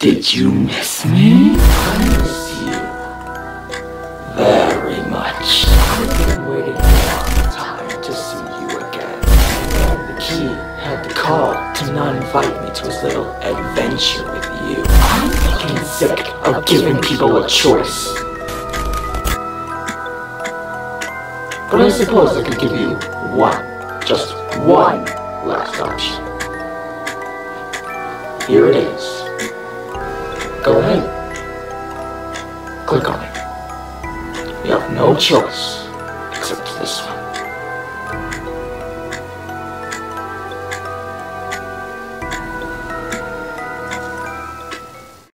Did you miss me? I miss you. Very much. I've been waiting a long time to see you again. The key had the call to not invite me to his little adventure with you. I'm sick of giving people a choice. But I suppose I could give you one, just one last option. Here it is. Go ahead. Click on it. You have no choice except this one.